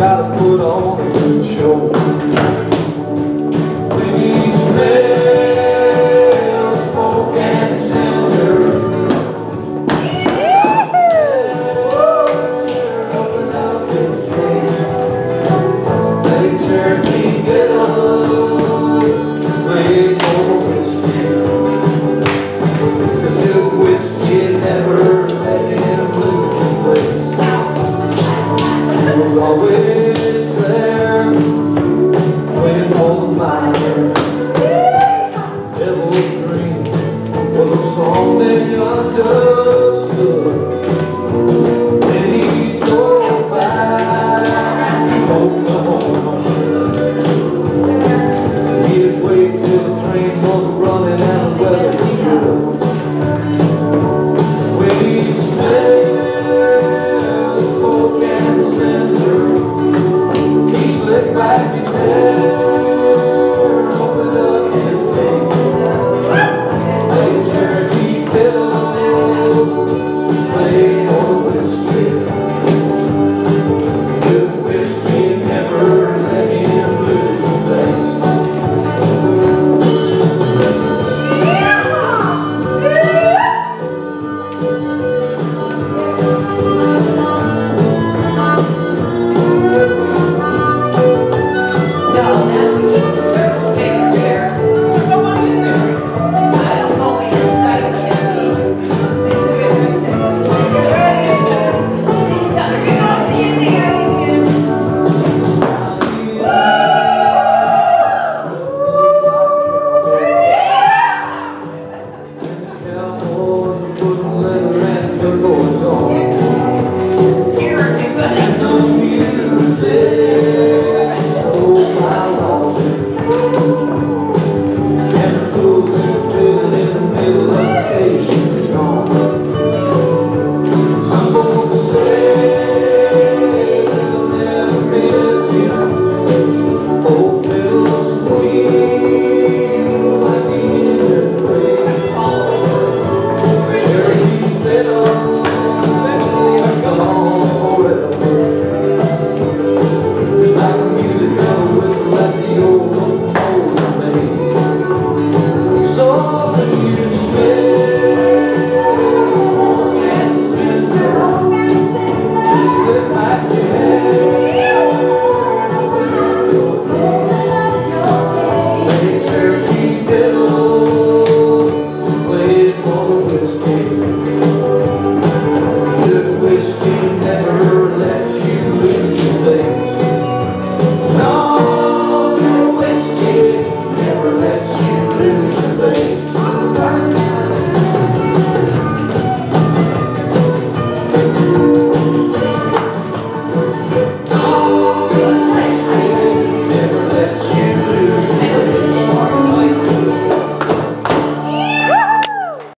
Gotta put on a good show. Música